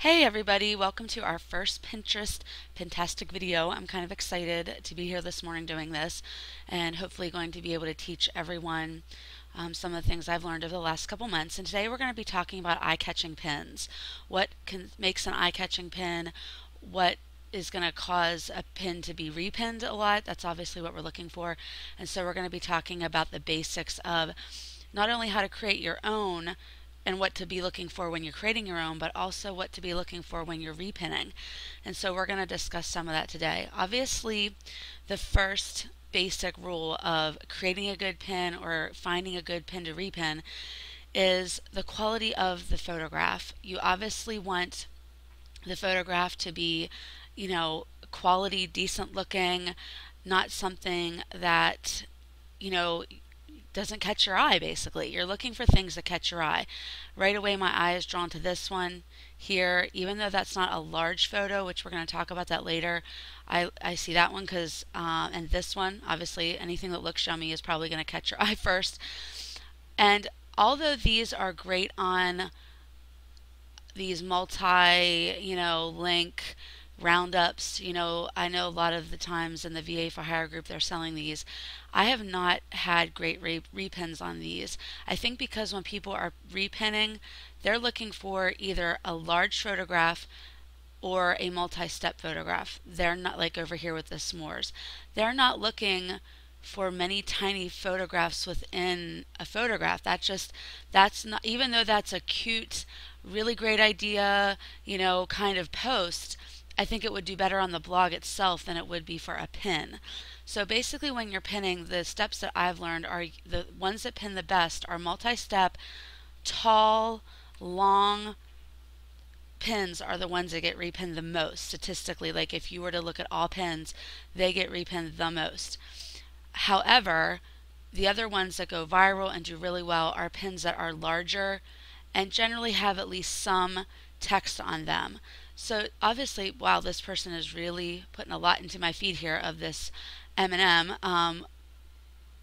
Hey everybody, welcome to our first Pinterest Pintastic video. I'm kind of excited to be here this morning doing this and hopefully going to be able to teach everyone um, some of the things I've learned over the last couple months. And today we're going to be talking about eye-catching pins. What can, makes an eye-catching pin? What is going to cause a pin to be repinned a lot? That's obviously what we're looking for. And so we're going to be talking about the basics of not only how to create your own and what to be looking for when you're creating your own, but also what to be looking for when you're repinning. And so we're going to discuss some of that today. Obviously, the first basic rule of creating a good pin or finding a good pin to repin is the quality of the photograph. You obviously want the photograph to be, you know, quality, decent looking, not something that, you know, doesn't catch your eye basically. You're looking for things that catch your eye. Right away my eye is drawn to this one here, even though that's not a large photo, which we're going to talk about that later. I, I see that one because, uh, and this one, obviously anything that looks yummy is probably going to catch your eye first. And although these are great on these multi, you know, link roundups. You know, I know a lot of the times in the VA for Hire group they're selling these. I have not had great re- repins on these. I think because when people are repinning, they're looking for either a large photograph or a multi-step photograph. They're not like over here with the s'mores. They're not looking for many tiny photographs within a photograph. That just that's not even though that's a cute, really great idea, you know, kind of post I think it would do better on the blog itself than it would be for a pin. So basically when you're pinning, the steps that I've learned are the ones that pin the best are multi-step, tall, long pins are the ones that get repinned the most statistically. Like if you were to look at all pins, they get repinned the most. However, the other ones that go viral and do really well are pins that are larger and generally have at least some text on them. So obviously, wow, this person is really putting a lot into my feed here of this M&M. Um,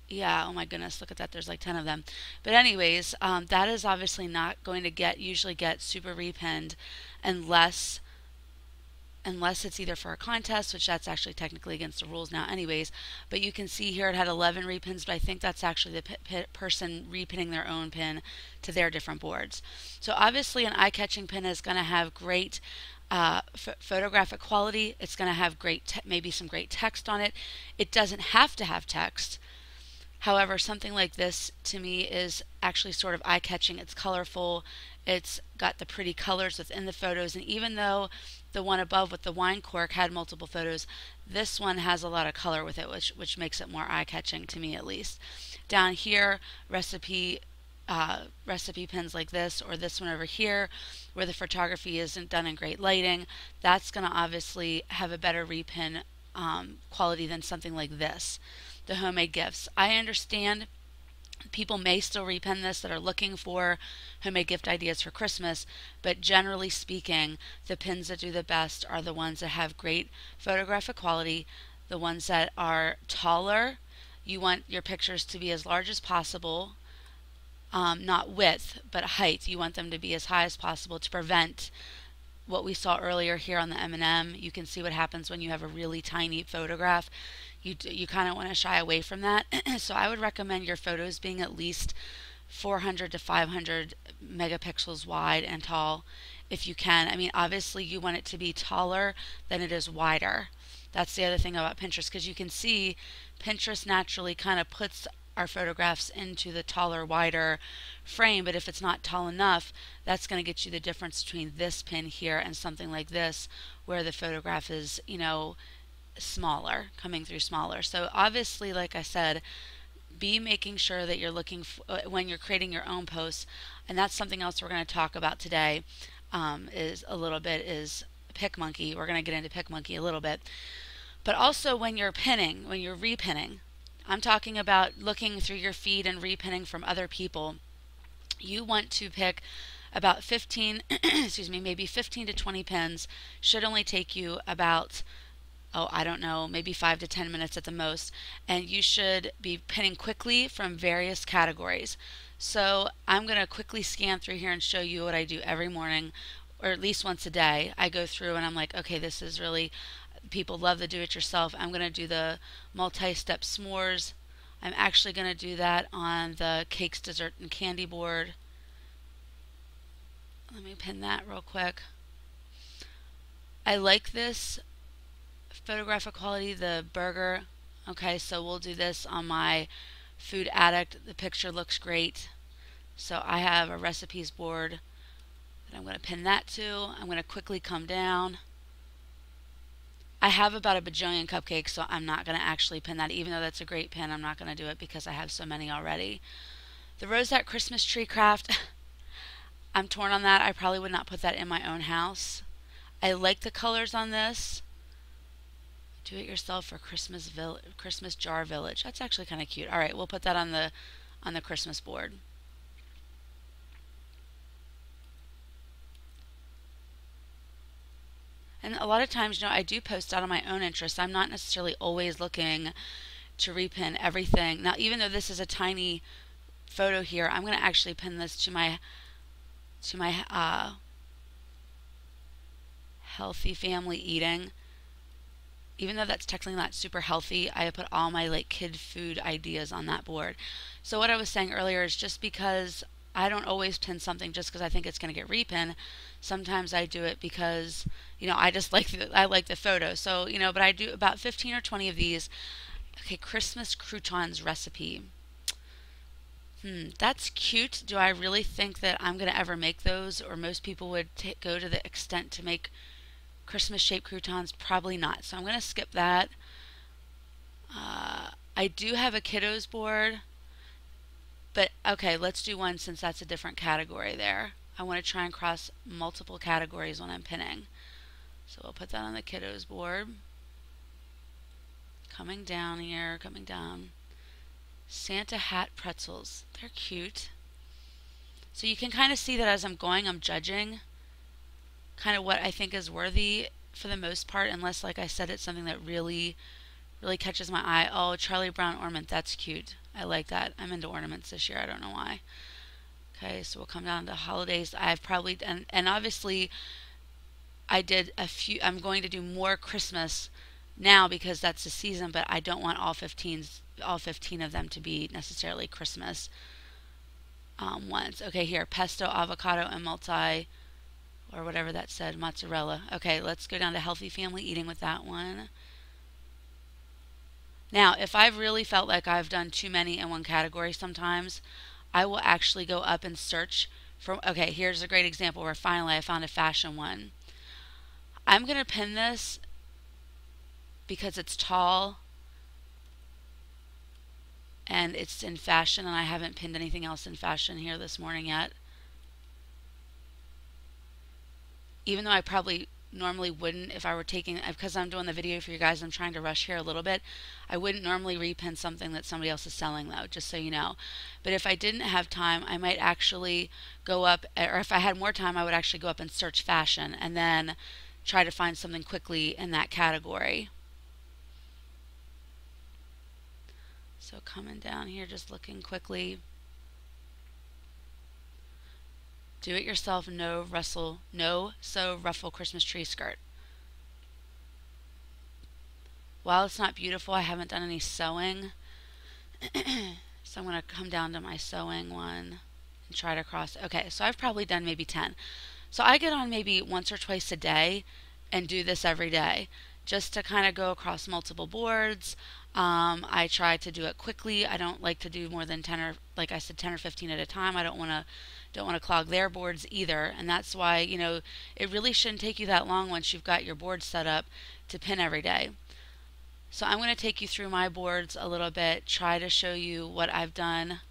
yeah, oh my goodness, look at that. There's like 10 of them. But anyways, um, that is obviously not going to get, usually get super repinned unless unless it's either for a contest, which that's actually technically against the rules now anyways. But you can see here it had 11 repins, but I think that's actually the person repinning their own pin to their different boards. So obviously an eye-catching pin is going to have great uh, photographic quality. It's going to have great, maybe some great text on it. It doesn't have to have text. However, something like this to me is actually sort of eye catching. It's colorful. It's got the pretty colors within the photos. And even though the one above with the wine cork had multiple photos, this one has a lot of color with it, which, which makes it more eye catching to me at least. Down here, recipe uh, recipe pins like this or this one over here where the photography isn't done in great lighting, that's going to obviously have a better repin um, quality than something like this, the homemade gifts. I understand people may still repin this that are looking for homemade gift ideas for Christmas, but generally speaking, the pins that do the best are the ones that have great photographic quality, the ones that are taller. You want your pictures to be as large as possible um, not width, but height. You want them to be as high as possible to prevent what we saw earlier here on the M&M. You can see what happens when you have a really tiny photograph. You, you kind of want to shy away from that. so I would recommend your photos being at least 400 to 500 megapixels wide and tall if you can. I mean, obviously you want it to be taller than it is wider. That's the other thing about Pinterest because you can see Pinterest naturally kind of puts our photographs into the taller, wider frame. But if it's not tall enough, that's going to get you the difference between this pin here and something like this, where the photograph is, you know, smaller, coming through smaller. So obviously, like I said, be making sure that you're looking uh, when you're creating your own posts, and that's something else we're going to talk about today. Um, is a little bit is PicMonkey. We're going to get into PicMonkey a little bit, but also when you're pinning, when you're repinning, I'm talking about looking through your feed and repinning from other people. You want to pick about 15, excuse me, maybe 15 to 20 pins. Should only take you about, oh, I don't know, maybe 5 to 10 minutes at the most. And you should be pinning quickly from various categories. So I'm going to quickly scan through here and show you what I do every morning or at least once a day, I go through and I'm like, okay, this is really, people love the do it yourself. I'm going to do the multi step s'mores. I'm actually going to do that on the cakes, dessert, and candy board. Let me pin that real quick. I like this photographic quality, the burger. Okay, so we'll do this on my food addict. The picture looks great. So I have a recipes board that I'm going to pin that to. I'm going to quickly come down. I have about a bajillion cupcakes, so I'm not going to actually pin that. Even though that's a great pin, I'm not going to do it because I have so many already. The Rosette Christmas Tree Craft, I'm torn on that. I probably would not put that in my own house. I like the colors on this. Do it yourself for Christmas Christmas Jar Village. That's actually kind of cute. All right, we'll put that on the on the Christmas board. And a lot of times, you know, I do post out of my own interest. I'm not necessarily always looking to repin everything. Now, even though this is a tiny photo here, I'm going to actually pin this to my to my uh, healthy family eating. Even though that's technically not super healthy, I put all my like kid food ideas on that board. So what I was saying earlier is just because I don't always pin something just because I think it's going to get repin. Sometimes I do it because you know I just like the, I like the photo. So you know, but I do about 15 or 20 of these. Okay, Christmas croutons recipe. Hmm, that's cute. Do I really think that I'm going to ever make those, or most people would go to the extent to make Christmas shaped croutons? Probably not. So I'm going to skip that. Uh, I do have a kiddos board. But okay, let's do one since that's a different category there. I want to try and cross multiple categories when I'm pinning. So we'll put that on the kiddos board. Coming down here, coming down. Santa hat pretzels. They're cute. So you can kind of see that as I'm going, I'm judging kind of what I think is worthy for the most part, unless, like I said, it's something that really, really catches my eye. Oh, Charlie Brown ornament. That's cute. I like that. I'm into ornaments this year. I don't know why. Okay, so we'll come down to holidays. I've probably and and obviously I did a few I'm going to do more Christmas now because that's the season, but I don't want all 15 all 15 of them to be necessarily Christmas um, ones. Okay, here pesto, avocado, and multi or whatever that said, mozzarella. Okay, let's go down to healthy family eating with that one. Now, if I've really felt like I've done too many in one category sometimes, I will actually go up and search for, okay, here's a great example where finally I found a fashion one. I'm going to pin this because it's tall and it's in fashion and I haven't pinned anything else in fashion here this morning yet. Even though I probably normally wouldn't if I were taking uh, because I'm doing the video for you guys I'm trying to rush here a little bit I wouldn't normally repin something that somebody else is selling though just so you know. But if I didn't have time I might actually go up eh, or if I had more time I would actually go up and search fashion and then try to find something quickly in that category. So coming down here just looking quickly Do it yourself, no rustle, no sew ruffle Christmas tree skirt. While it's not beautiful, I haven't done any sewing. so I'm going to come down to my sewing one and try to cross. Okay, so I've probably done maybe 10. So I get on maybe once or twice a day and do this every day just to kind of go across multiple boards. Um, I try to do it quickly. I don't like to do more than 10 or, like I said, 10 or 15 at a time. I don't want to don't want to clog their boards either. And that's why, you know, it really shouldn't take you that long once you've got your board set up to pin every day. So I'm going to take you through my boards a little bit, try to show you what I've done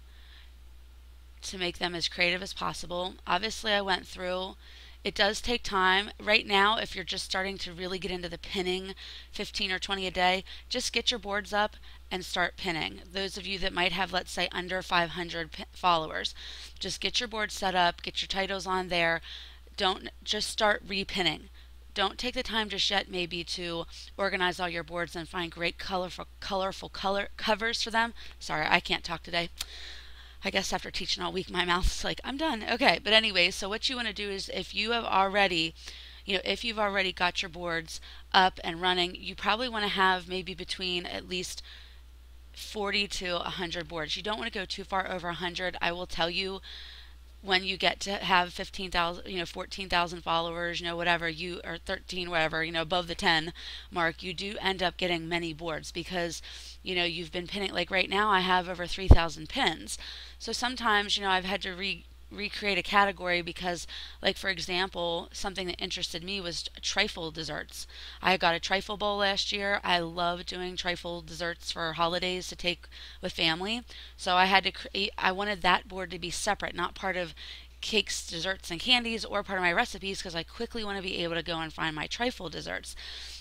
to make them as creative as possible. Obviously, I went through it does take time. Right now, if you're just starting to really get into the pinning 15 or 20 a day, just get your boards up and start pinning. Those of you that might have, let's say, under 500 followers, just get your board set up, get your titles on there. Don't just start repinning. Don't take the time just yet maybe to organize all your boards and find great colorful colorful color covers for them. Sorry, I can't talk today. I guess after teaching all week, my mouth's like, I'm done. Okay, but anyway, so what you want to do is if you have already, you know, if you've already got your boards up and running, you probably want to have maybe between at least 40 to 100 boards. You don't want to go too far over 100. I will tell you when you get to have 15,000, you know, 14,000 followers, you know, whatever you, or 13, whatever, you know, above the 10 mark, you do end up getting many boards because, you know, you've been pinning, like right now I have over 3,000 pins. So sometimes, you know, I've had to re recreate a category because like for example something that interested me was trifle desserts. I got a trifle bowl last year. I love doing trifle desserts for holidays to take with family. So i had to create i wanted that board to be separate not part of cakes desserts and candies or part of my recipes because i quickly want to be able to go and find my trifle desserts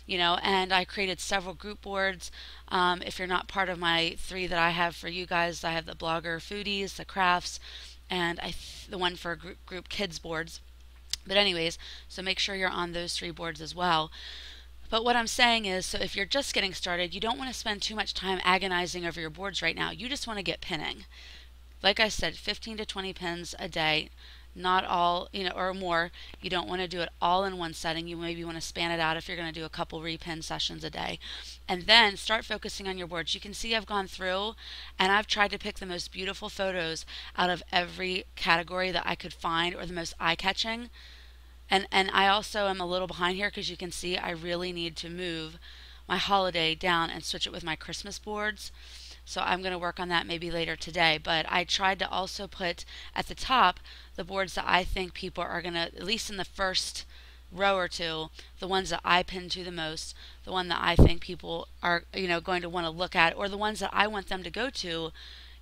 you know and i created several group boards. Um, if you're not part of my three that i have for you guys i have the blogger foodies the crafts and I th- the one for group, group kids boards. But anyways, so make sure you're on those three boards as well. But what I'm saying is, so if you're just getting started, you don't want to spend too much time agonizing over your boards right now. You just want to get pinning. Like I said, 15 to 20 pins a day not all, you know, or more. You don't want to do it all in one setting. You maybe want to span it out if you're going to do a couple repin sessions a day. And then start focusing on your boards. You can see I've gone through and I've tried to pick the most beautiful photos out of every category that I could find or the most eye-catching. And and I also am a little behind here because you can see I really need to move my holiday down and switch it with my Christmas boards. So I'm going to work on that maybe later today. But I tried to also put at the top the boards that I think people are going to, at least in the first row or two, the ones that I pin to the most, the one that I think people are, you know, going to want to look at, or the ones that I want them to go to.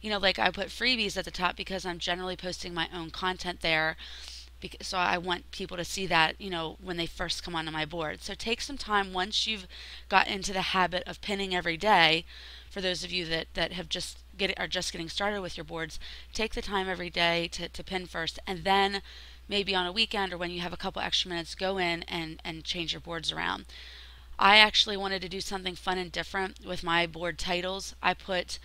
You know, like I put freebies at the top because I'm generally posting my own content there. So I want people to see that, you know, when they first come onto my board. So take some time once you've got into the habit of pinning every day for those of you that, that have just get are just getting started with your boards, take the time every day to, to pin first and then maybe on a weekend or when you have a couple extra minutes go in and, and change your boards around. I actually wanted to do something fun and different with my board titles. I put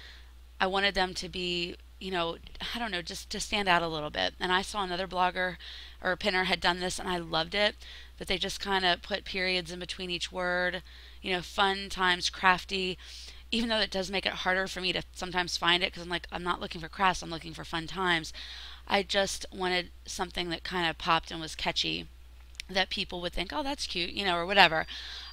I wanted them to be, you know, I don't know, just to stand out a little bit. And I saw another blogger or pinner had done this and I loved it, but they just kind of put periods in between each word, you know, fun times crafty even though it does make it harder for me to sometimes find it because I'm like, I'm not looking for crafts, I'm looking for fun times. I just wanted something that kind of popped and was catchy that people would think, oh, that's cute, you know, or whatever.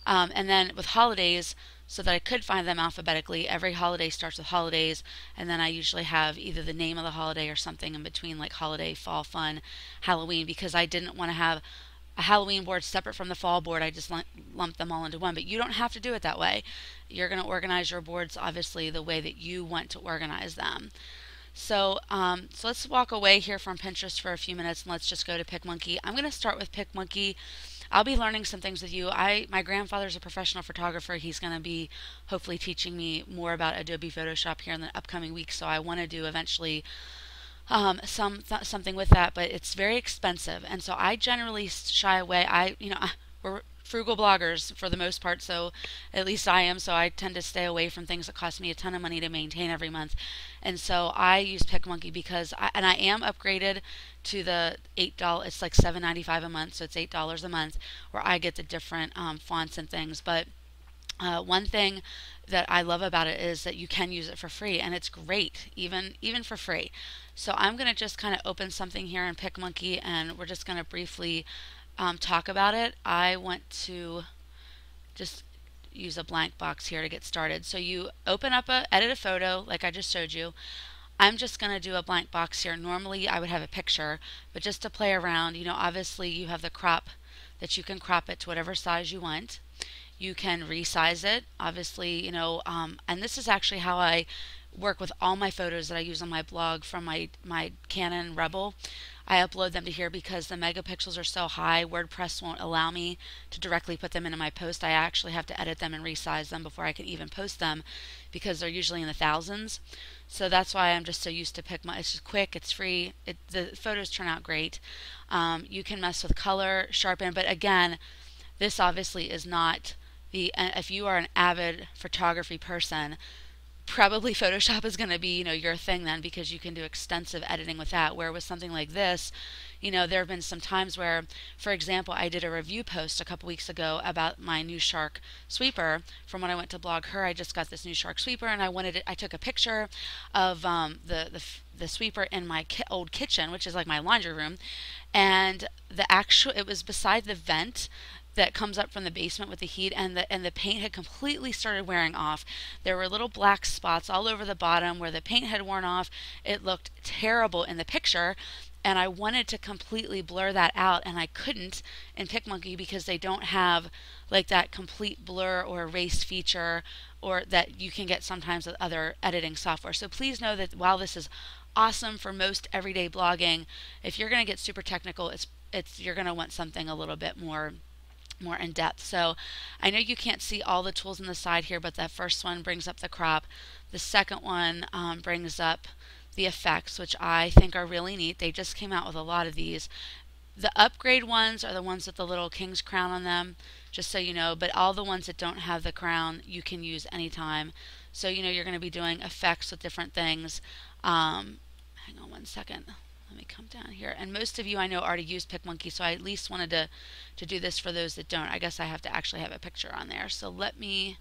Um, and then with holidays, so that I could find them alphabetically, every holiday starts with holidays, and then I usually have either the name of the holiday or something in between, like holiday, fall, fun, Halloween, because I didn't want to have a Halloween board separate from the fall board. I just lump them all into one. But you don't have to do it that way. You're going to organize your boards obviously the way that you want to organize them. So, um, so let's walk away here from Pinterest for a few minutes and let's just go to PicMonkey. I'm going to start with PicMonkey. I'll be learning some things with you. I my grandfather's a professional photographer. He's going to be hopefully teaching me more about Adobe Photoshop here in the upcoming weeks. So I want to do eventually um, some th- something with that, but it's very expensive, and so I generally shy away. I you know we're frugal bloggers for the most part, so at least I am. So I tend to stay away from things that cost me a ton of money to maintain every month, and so I use PicMonkey because I, and I am upgraded to the eight dollar. It's like seven ninety five a month, so it's eight dollars a month where I get the different um, fonts and things, but. Uh, one thing that I love about it is that you can use it for free, and it's great, even even for free. So I'm going to just kind of open something here in PicMonkey and we're just going to briefly um, talk about it. I want to just use a blank box here to get started. So you open up a edit a photo like I just showed you. I'm just going to do a blank box here. Normally I would have a picture, but just to play around, you know, obviously you have the crop that you can crop it to whatever size you want. You can resize it, obviously, you know, um, and this is actually how I work with all my photos that I use on my blog from my, my Canon Rebel. I upload them to here because the megapixels are so high, WordPress won't allow me to directly put them into my post. I actually have to edit them and resize them before I can even post them because they're usually in the thousands. So that's why I'm just so used to pick my. It's just quick, it's free. It, the photos turn out great. Um, you can mess with color, sharpen, but again, this obviously is not the. Uh, if you are an avid photography person, probably Photoshop is going to be, you know, your thing then because you can do extensive editing with that. Where with something like this, you know, there have been some times where, for example, I did a review post a couple weeks ago about my new Shark sweeper. From when I went to BlogHer, I just got this new Shark sweeper, and I wanted it. I took a picture of um, the the the sweeper in my ki- old kitchen, which is like my laundry room, and the actual it was beside the vent that comes up from the basement with the heat and the and the paint had completely started wearing off. There were little black spots all over the bottom where the paint had worn off. It looked terrible in the picture and I wanted to completely blur that out and I couldn't in PicMonkey because they don't have like that complete blur or erase feature or that you can get sometimes with other editing software. So please know that while this is awesome for most everyday blogging, if you're going to get super technical, it's it's you're going to want something a little bit more more in depth. So I know you can't see all the tools on the side here, but that first one brings up the crop. The second one um, brings up the effects, which I think are really neat. They just came out with a lot of these. The upgrade ones are the ones with the little king's crown on them, just so you know, but all the ones that don't have the crown you can use anytime. So, you know, you're going to be doing effects with different things. Um, hang on one second. Me come down here. And most of you I know already use PicMonkey, so I at least wanted to, to do this for those that don't. I guess I have to actually have a picture on there. So let me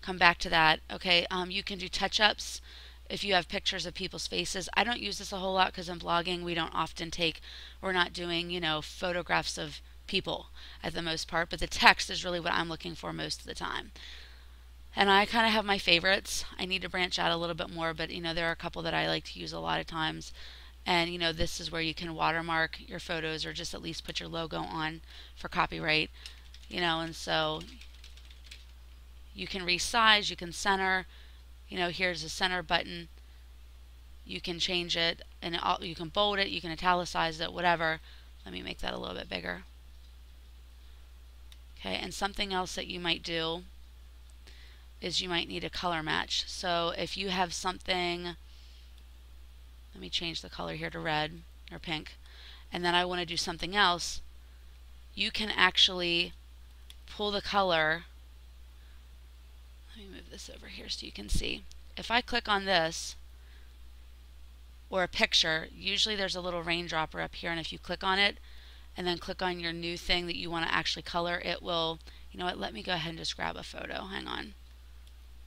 come back to that. Okay, um, you can do touch-ups if you have pictures of people's faces. I don't use this a whole lot because in blogging we don't often take, we're not doing, you know, photographs of people at the most part, but the text is really what I'm looking for most of the time. And I kind of have my favorites. I need to branch out a little bit more, but you know, there are a couple that I like to use a lot of times. And you know, this is where you can watermark your photos or just at least put your logo on for copyright. You know, and so you can resize, you can center. You know, here's a center button. You can change it and you can bold it, you can italicize it, whatever. Let me make that a little bit bigger. Okay, and something else that you might do is you might need a color match. So if you have something let me change the color here to red or pink. And then I want to do something else. You can actually pull the color. Let me move this over here so you can see. If I click on this, or a picture, usually there's a little raindropper up here, and if you click on it, and then click on your new thing that you want to actually color, it will, you know what, let me go ahead and just grab a photo. Hang on.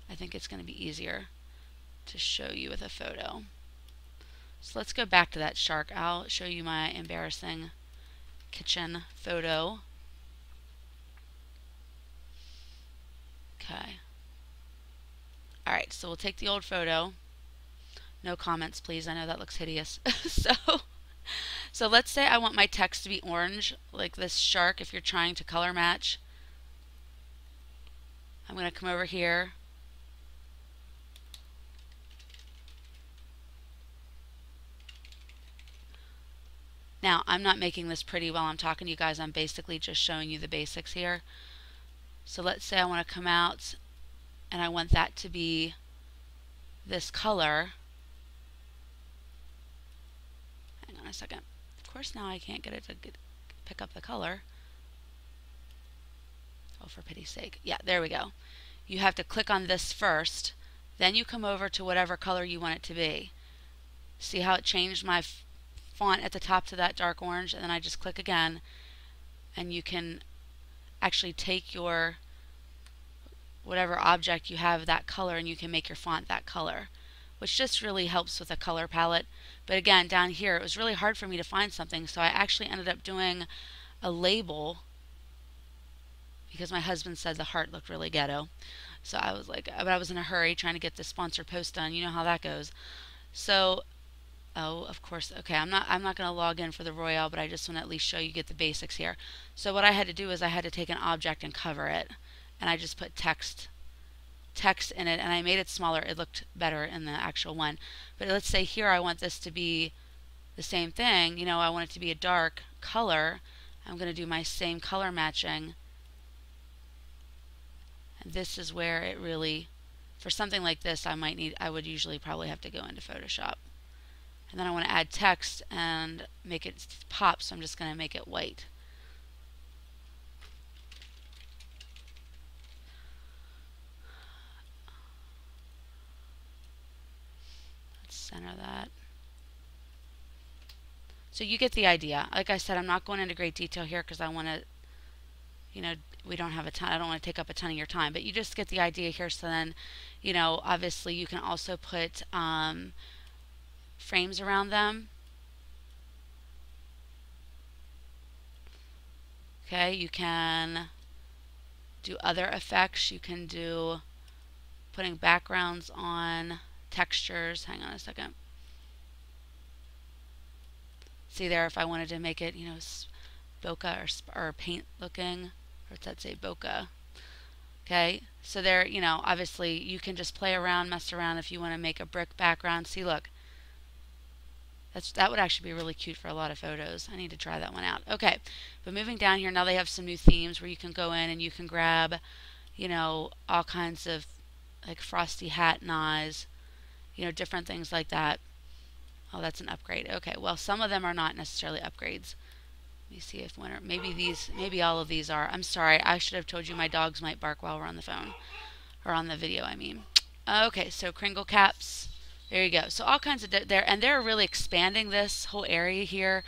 I think it's going to be easier to show you with a photo. So let's go back to that shark. I'll show you my embarrassing kitchen photo. Okay. Alright, so we'll take the old photo. No comments, please. I know that looks hideous. so, so let's say I want my text to be orange, like this shark, if you're trying to color match. I'm going to come over here Now, I'm not making this pretty while I'm talking to you guys. I'm basically just showing you the basics here. So let's say I want to come out and I want that to be this color. Hang on a second. Of course now I can't get it to get, pick up the color. Oh, for pity's sake. Yeah, there we go. You have to click on this first. Then you come over to whatever color you want it to be. See how it changed my font at the top to that dark orange and then I just click again and you can actually take your whatever object you have that color and you can make your font that color which just really helps with a color palette. But again down here it was really hard for me to find something so I actually ended up doing a label because my husband said the heart looked really ghetto. So I was like but I was in a hurry trying to get the sponsored post done. You know how that goes. So Oh, of course. Okay, I'm not I'm not going to log in for the Royale, but I just want to at least show you get the basics here. So what I had to do is I had to take an object and cover it, and I just put text text in it, and I made it smaller. It looked better in the actual one. But let's say here I want this to be the same thing. You know, I want it to be a dark color. I'm going to do my same color matching. And this is where it really, for something like this, I might need, I would usually probably have to go into Photoshop and then I want to add text and make it pop so I'm just going to make it white. Let's center that. So you get the idea. Like I said I'm not going into great detail here because I want to you know we don't have a ton I don't want to take up a ton of your time but you just get the idea here. So then you know obviously you can also put um, frames around them. Okay, you can do other effects. You can do putting backgrounds on textures. Hang on a second. See there, if I wanted to make it, you know, bokeh or, or paint looking, or does that say bokeh? Okay, so there, you know, obviously you can just play around, mess around if you want to make a brick background. See, look, that's, that would actually be really cute for a lot of photos. I need to try that one out. Okay, but moving down here, now they have some new themes where you can go in and you can grab, you know, all kinds of like frosty hat and eyes, you know, different things like that. Oh, that's an upgrade. Okay, well, some of them are not necessarily upgrades. Let me see if one or maybe these, maybe all of these are. I'm sorry, I should have told you my dogs might bark while we're on the phone, or on the video, I mean. Okay, so Kringle caps. There you go. So all kinds of there, and they're really expanding this whole area here.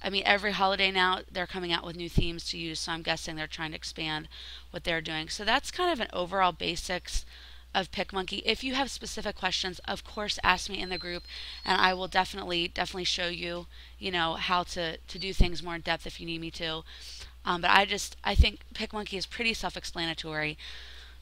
I mean, every holiday now they're coming out with new themes to use, so I'm guessing they're trying to expand what they're doing. So that's kind of an overall basics of PicMonkey. If you have specific questions, of course, ask me in the group, and I will definitely, definitely show you, you know, how to to do things more in depth if you need me to. Um, but I just, I think PicMonkey is pretty self-explanatory.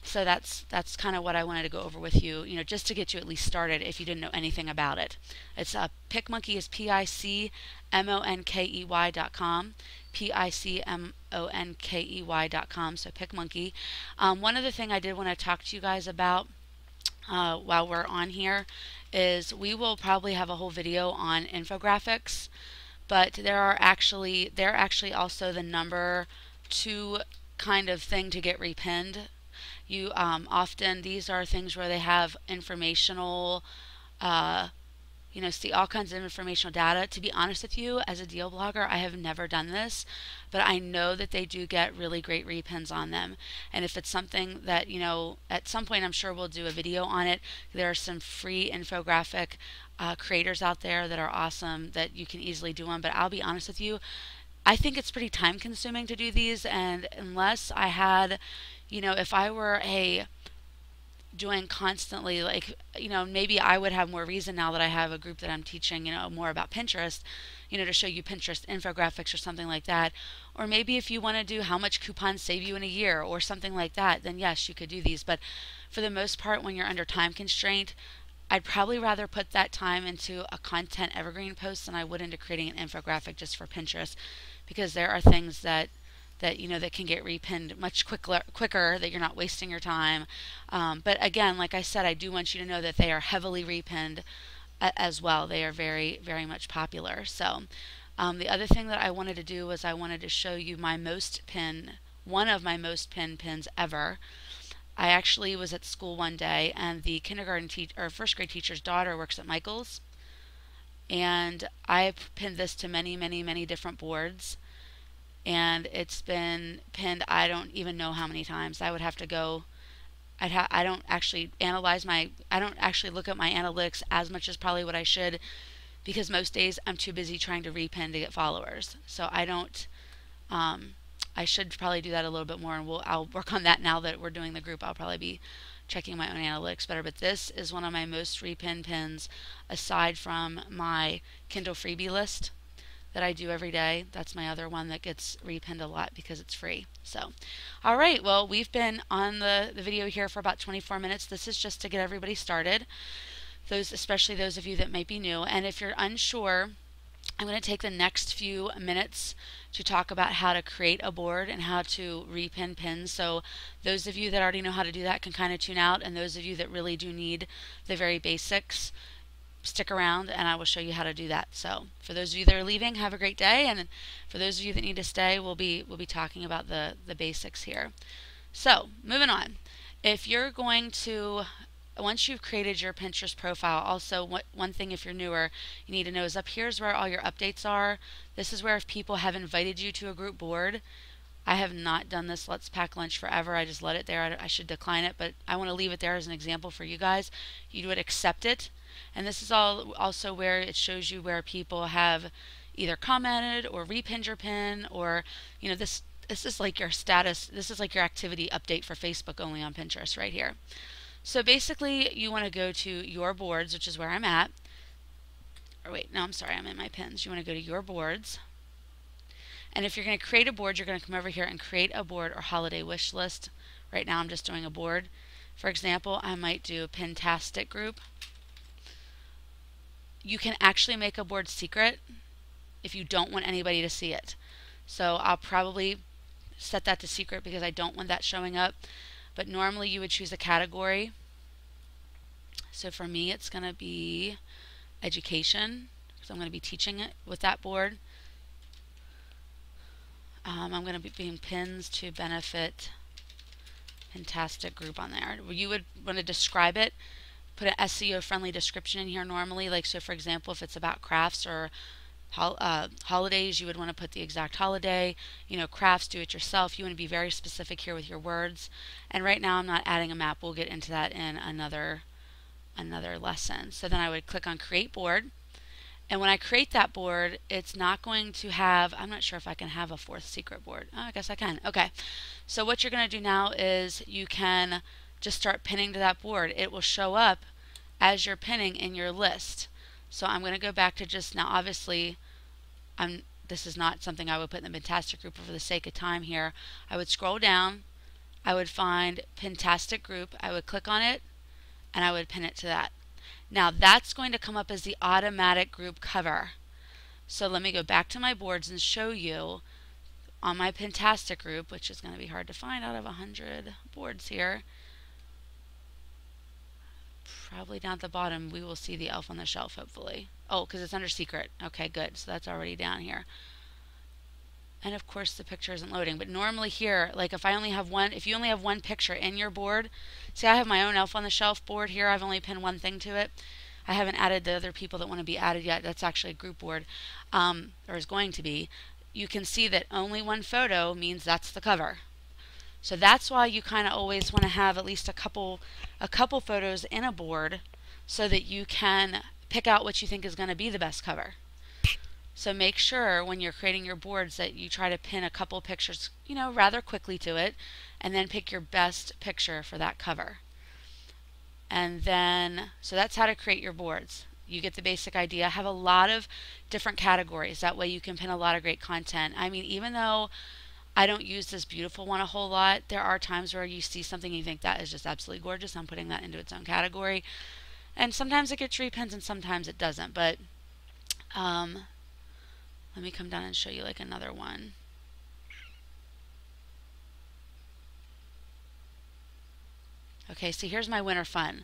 So that's that's kind of what I wanted to go over with you, you know, just to get you at least started if you didn't know anything about it. It's uh, PicMonkey is P I C M O N K E Y dot com. P I C M O N K E Y dot com. So PicMonkey. Um, one other thing I did want to talk to you guys about uh, while we're on here is we will probably have a whole video on infographics, but there are actually they're actually also the number two kind of thing to get repinned you um, often these are things where they have informational uh, you know see all kinds of informational data. To be honest with you as a deal blogger i have never done this but i know that they do get really great repins on them. And if it's something that you know at some point i'm sure we'll do a video on it. There are some free infographic uh, creators out there that are awesome that you can easily do one but i'll be honest with you I think it's pretty time consuming to do these and unless I had you know, if I were a doing constantly like you know maybe i would have more reason now that i have a group that i'm teaching you know more about pinterest you know to show you pinterest infographics or something like that. Or maybe if you want to do how much coupons save you in a year or something like that then yes you could do these. But for the most part when you're under time constraint i'd probably rather put that time into a content evergreen post than i would into creating an infographic just for pinterest because there are things that that you know that can get repinned much quicker quicker that you're not wasting your time. Um, but again like I said I do want you to know that they are heavily repinned as well. They are very very much popular. So um, the other thing that I wanted to do was I wanted to show you my most pin one of my most pin pins ever I actually was at school one day and the kindergarten teacher or first grade teacher's daughter works at Michael's and I've pinned this to many many many different boards and it's been pinned I don't even know how many times. I would have to go I'd ha- I don't actually analyze my I don't actually look at my analytics as much as probably what I should because most days I'm too busy trying to repin to get followers. So I don't um, I should probably do that a little bit more and we'll I'll work on that now that we're doing the group. I'll probably be checking my own analytics better, but this is one of my most repinned pins aside from my Kindle freebie list that I do every day. That's my other one that gets repinned a lot because it's free. So, all right, well, we've been on the, the video here for about 24 minutes. This is just to get everybody started, those especially those of you that might be new. And if you're unsure, I'm going to take the next few minutes to talk about how to create a board and how to repin pins. So those of you that already know how to do that can kind of tune out, and those of you that really do need the very basics, stick around and I will show you how to do that. So for those of you that are leaving, have a great day. And for those of you that need to stay, we'll be, we'll be talking about the, the basics here. So moving on. If you're going to, once you've created your Pinterest profile, also what, one thing if you're newer, you need to know is up here is where all your updates are. This is where if people have invited you to a group board, I have not done this Let's Pack Lunch forever. I just let it there. I, I should decline it, but I want to leave it there as an example for you guys. You would accept it and this is all also where it shows you where people have either commented or repinned your pin or, you know, this this is like your status, this is like your activity update for Facebook only on Pinterest right here. So basically you want to go to your boards, which is where I'm at. Or wait, no, I'm sorry, I'm in my pins. You want to go to your boards. And if you're going to create a board, you're going to come over here and create a board or holiday wish list. Right now I'm just doing a board. For example, I might do a Pintastic group. You can actually make a board secret if you don't want anybody to see it. So I'll probably set that to secret because I don't want that showing up. But normally you would choose a category. So for me, it's going to be education because I'm going to be teaching it with that board. Um, I'm going to be being pins to benefit Pintastic group on there. You would want to describe it, put an SEO friendly description in here normally. Like, so for example, if it's about crafts or Hol uh, holidays, you would want to put the exact holiday. You know, crafts, do it yourself. You want to be very specific here with your words. And right now I'm not adding a map. We'll get into that in another another lesson. So then I would click on create board. And when I create that board, it's not going to have, I'm not sure if I can have a fourth secret board. Oh, I guess I can. Okay. So what you're going to do now is you can just start pinning to that board. It will show up as you're pinning in your list. So I'm going to go back to just now. Obviously, I'm. This is not something I would put in the Pintastic group, but for the sake of time here, I would scroll down. I would find Pintastic group. I would click on it, and I would pin it to that. Now that's going to come up as the automatic group cover. So let me go back to my boards and show you on my Pintastic group, which is going to be hard to find out of 100 boards here probably down at the bottom, we will see the elf on the shelf, hopefully. Oh, because it's under secret. Okay, good. So that's already down here. And of course the picture isn't loading. But normally here, like if I only have one, if you only have one picture in your board, see I have my own elf on the shelf board here. I've only pinned one thing to it. I haven't added the other people that want to be added yet. That's actually a group board, um, or is going to be. You can see that only one photo means that's the cover. So that's why you kind of always want to have at least a couple a couple photos in a board so that you can pick out what you think is going to be the best cover. So make sure when you're creating your boards that you try to pin a couple pictures, you know, rather quickly to it and then pick your best picture for that cover. And then so that's how to create your boards. You get the basic idea. I Have a lot of different categories. That way you can pin a lot of great content. I mean, even though I don't use this beautiful one a whole lot. There are times where you see something and you think that is just absolutely gorgeous. I'm putting that into its own category. And sometimes it gets repins and sometimes it doesn't. But um, let me come down and show you like another one. Okay, so here's my winter fun.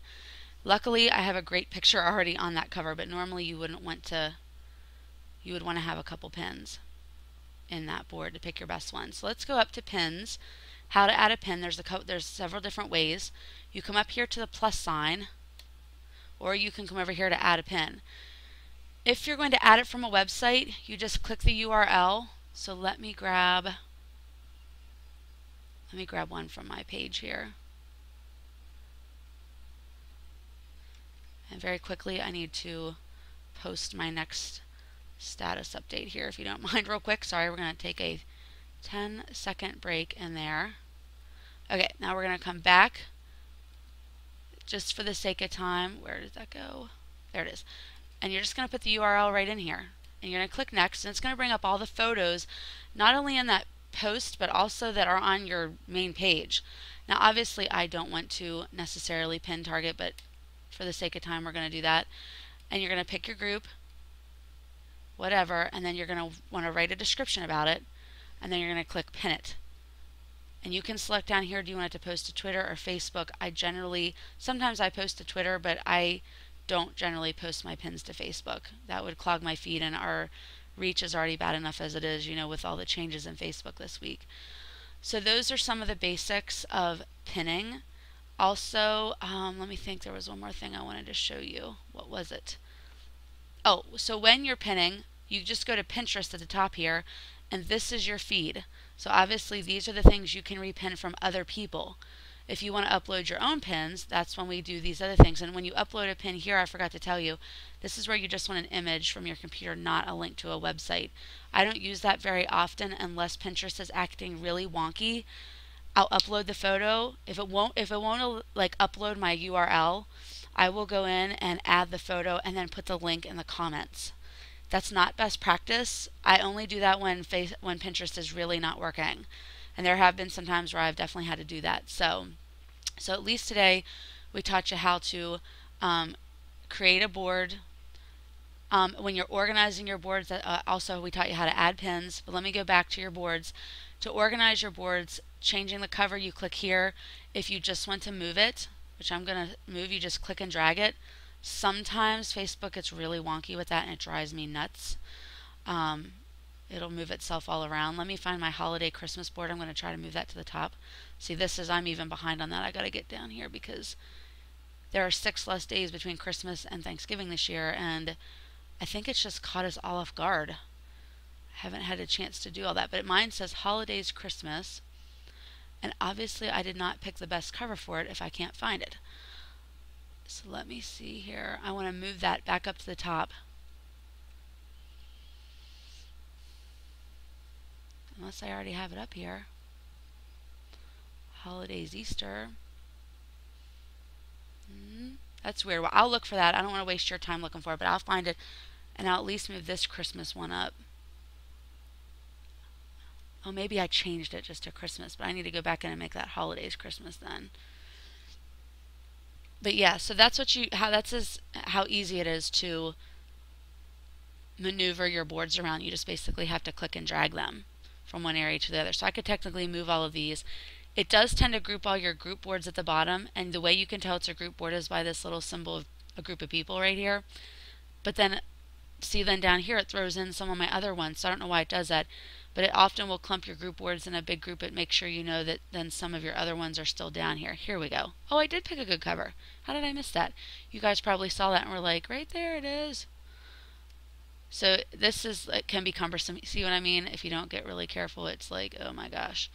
Luckily, I have a great picture already on that cover, but normally you wouldn't want to, you would want to have a couple pins in that board to pick your best one. So let's go up to pins. How to add a pin. There's a there's several different ways. You come up here to the plus sign or you can come over here to add a pin. If you're going to add it from a website, you just click the URL. So let me grab let me grab one from my page here. And very quickly I need to post my next status update here if you don't mind real quick. Sorry, we're going to take a 10 second break in there. Okay, now we're going to come back just for the sake of time. Where did that go? There it is. And you're just going to put the URL right in here. And you're going to click next and it's going to bring up all the photos not only in that post but also that are on your main page. Now obviously I don't want to necessarily pin target but for the sake of time we're going to do that. And you're going to pick your group whatever, and then you're going to want to write a description about it, and then you're going to click pin it. And you can select down here, do you want it to post to Twitter or Facebook? I generally, sometimes I post to Twitter, but I don't generally post my pins to Facebook. That would clog my feed, and our reach is already bad enough as it is, you know, with all the changes in Facebook this week. So those are some of the basics of pinning. Also, um, let me think, there was one more thing I wanted to show you. What was it? Oh, so when you're pinning, you just go to Pinterest at the top here, and this is your feed. So obviously these are the things you can repin from other people. If you want to upload your own pins, that's when we do these other things. And when you upload a pin here, I forgot to tell you, this is where you just want an image from your computer, not a link to a website. I don't use that very often unless Pinterest is acting really wonky. I'll upload the photo. If it won't if it won't like upload my URL, I will go in and add the photo and then put the link in the comments. That's not best practice. I only do that when face, when Pinterest is really not working. And there have been some times where I've definitely had to do that. So so at least today we taught you how to um, create a board. Um, when you're organizing your boards, uh, also we taught you how to add pins. But let me go back to your boards. To organize your boards, changing the cover, you click here. If you just want to move it, which I'm going to move, you just click and drag it. Sometimes Facebook gets really wonky with that and it drives me nuts. Um, it'll move itself all around. Let me find my holiday Christmas board. I'm going to try to move that to the top. See, this is, I'm even behind on that. I got to get down here because there are six less days between Christmas and Thanksgiving this year, and I think it's just caught us all off guard. I haven't had a chance to do all that, but mine says holidays Christmas, and obviously I did not pick the best cover for it if I can't find it. So let me see here. I want to move that back up to the top. Unless I already have it up here. Holidays Easter. Mm, that's weird. Well, I'll look for that. I don't want to waste your time looking for it, but I'll find it. And I'll at least move this Christmas one up. Oh, maybe I changed it just to Christmas, but I need to go back in and make that holidays Christmas then. But yeah, so that's what you how that's as how easy it is to maneuver your boards around. You just basically have to click and drag them from one area to the other. So I could technically move all of these. It does tend to group all your group boards at the bottom, and the way you can tell it's a group board is by this little symbol of a group of people right here. But then, see then down here it throws in some of my other ones, so I don't know why it does that. But it often will clump your group words in a big group. It makes sure you know that then some of your other ones are still down here. Here we go. Oh, I did pick a good cover. How did I miss that? You guys probably saw that and were like, right there it is. So this is it can be cumbersome. See what I mean? If you don't get really careful, it's like, oh my gosh.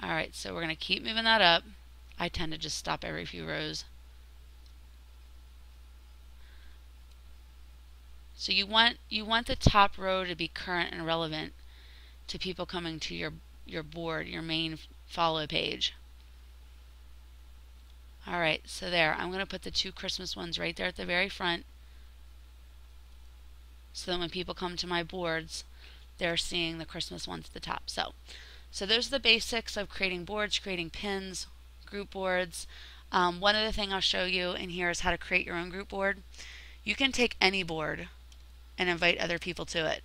All right, so we're going to keep moving that up. I tend to just stop every few rows. So you want you want the top row to be current and relevant to people coming to your your board, your main follow page. All right, so there. I'm going to put the two Christmas ones right there at the very front so that when people come to my boards, they're seeing the Christmas ones at the top. So, so those are the basics of creating boards, creating pins, group boards. Um, one other thing I'll show you in here is how to create your own group board. You can take any board and invite other people to it.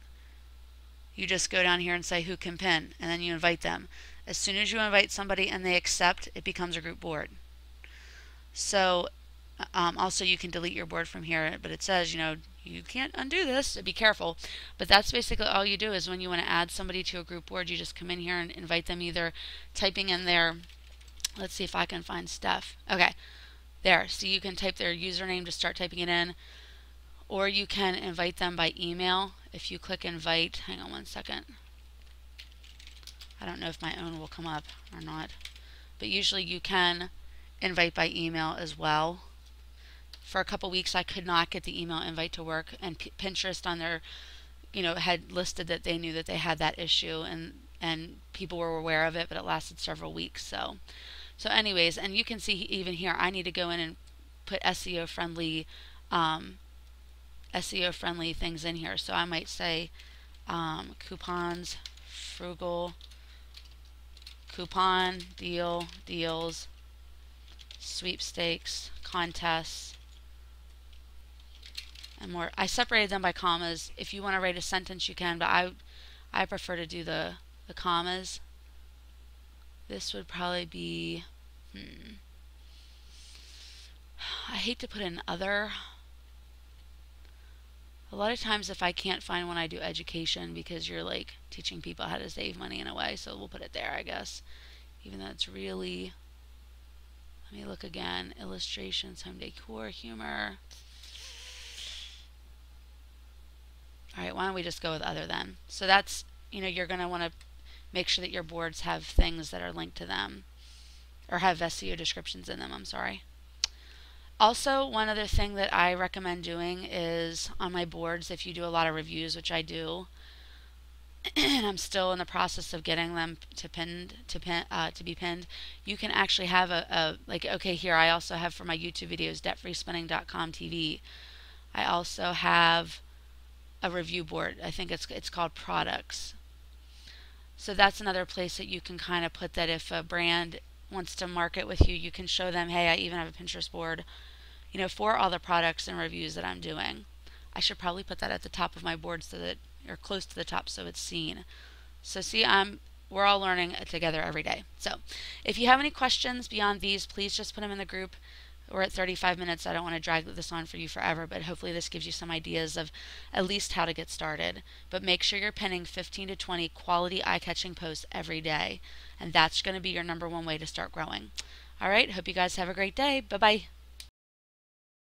You just go down here and say who can pin, and then you invite them. As soon as you invite somebody and they accept, it becomes a group board. So um, also, you can delete your board from here, but it says, you know, you can't undo this, so be careful. But that's basically all you do is when you want to add somebody to a group board, you just come in here and invite them either typing in their, let's see if I can find Steph. Okay, there. So you can type their username to start typing it in, or you can invite them by email. If you click invite, hang on one second. I don't know if my own will come up or not, but usually you can invite by email as well for a couple weeks I could not get the email invite to work and P- Pinterest on their you know had listed that they knew that they had that issue and and people were aware of it but it lasted several weeks so so anyways and you can see even here I need to go in and put SEO friendly um, SEO friendly things in here so I might say um, coupons frugal coupon deal deals sweepstakes contests and more. I separated them by commas. If you want to write a sentence, you can, but I, I prefer to do the, the commas. This would probably be, hmm. I hate to put in other. A lot of times if I can't find one, I do education because you're like teaching people how to save money in a way. So we'll put it there, I guess. Even though it's really, let me look again. Illustrations, home decor, humor. All right, why don't we just go with other then? So that's, you know, you're going to want to make sure that your boards have things that are linked to them. or have SEO descriptions in them. I'm sorry. Also, one other thing that I recommend doing is on my boards, if you do a lot of reviews, which I do, and I'm still in the process of getting them to pinned to pin uh, to be pinned. You can actually have a, a like okay here I also have for my YouTube videos debtfreespending.com TV. I also have a review board. I think it's it's called products. So that's another place that you can kind of put that if a brand wants to market with you, you can show them, hey, I even have a Pinterest board you know, for all the products and reviews that I'm doing. I should probably put that at the top of my board so that, or close to the top so it's seen. So see, I'm, we're all learning together every day. So if you have any questions beyond these, please just put them in the group. We're at 35 minutes. I don't want to drag this on for you forever, but hopefully this gives you some ideas of at least how to get started. But make sure you're pinning 15 to 20 quality eye-catching posts every day, and that's going to be your number one way to start growing. All right, hope you guys have a great day. Bye-bye.